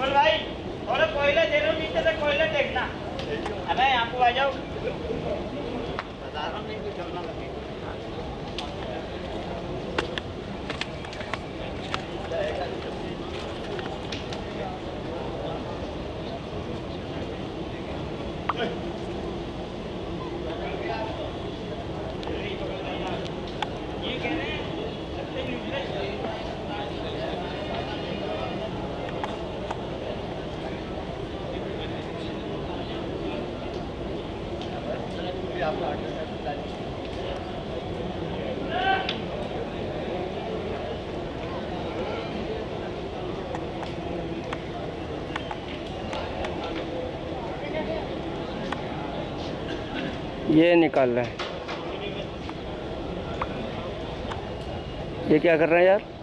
विपुल भाई थोड़े कोयला दे रहे नीचे से कोयला देखना। अरे यहाँ को आ जाओ। ये कह रहे हैं सबसे न्यूट्रल ये निकाल रहे हैं। ये क्या कर रहे हैं यार?